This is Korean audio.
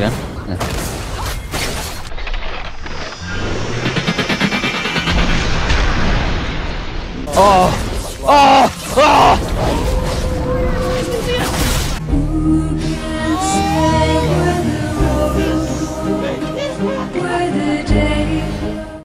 그냥. 네. 아, 아, 아!